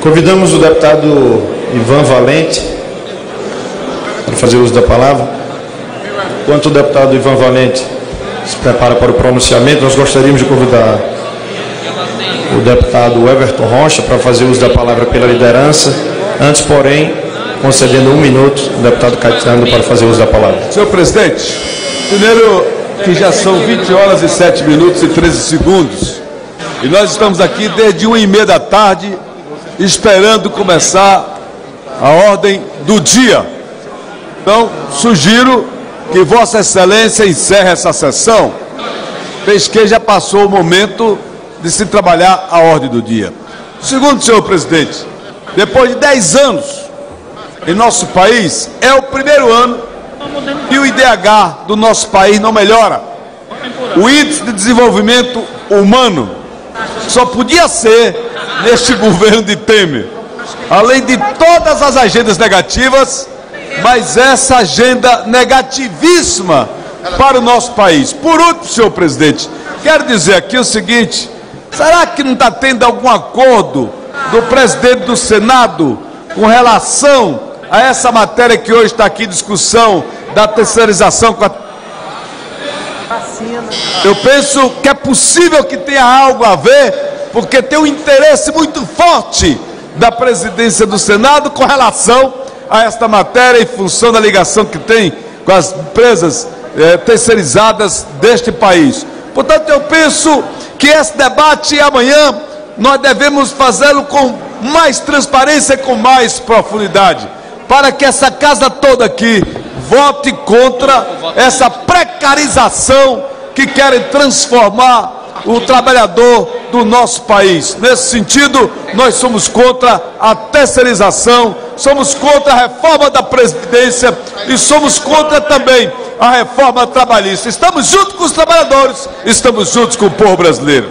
Convidamos o deputado Ivan Valente para fazer uso da palavra. Enquanto o deputado Ivan Valente se prepara para o pronunciamento, nós gostaríamos de convidar o deputado Everton Rocha para fazer uso da palavra pela liderança. Antes, porém, concedendo um minuto ao deputado Caetano para fazer uso da palavra. Senhor presidente, primeiro que já são 20 horas e 7 minutos e 13 segundos. E nós estamos aqui desde uma e meia da tarde, esperando começar a ordem do dia. Então, sugiro que Vossa Excelência encerre essa sessão, vez que já passou o momento de se trabalhar a ordem do dia. Segundo, senhor presidente, depois de 10 anos em nosso país, é o primeiro ano que o IDH do nosso país não melhora. O índice de desenvolvimento humano só podia ser neste governo de Temer. Além de todas as agendas negativas, mas essa agenda negativíssima para o nosso país. Por último, senhor presidente, quero dizer aqui o seguinte: será que não está tendo algum acordo do presidente do Senado com relação a essa matéria que hoje está aqui em discussão da terceirização com a eu penso que é possível que tenha algo a ver, porque tem um interesse muito forte da presidência do Senado com relação a esta matéria em função da ligação que tem com as empresas eh, terceirizadas deste país. Portanto, eu penso que esse debate amanhã nós devemos fazê-lo com mais transparência, com mais profundidade, para que essa casa toda aqui vote contra essa precarização que querem transformar o trabalhador do nosso país. Nesse sentido, nós somos contra a terceirização, somos contra a reforma da Previdência e somos contra também a reforma trabalhista. Estamos juntos com os trabalhadores, estamos juntos com o povo brasileiro.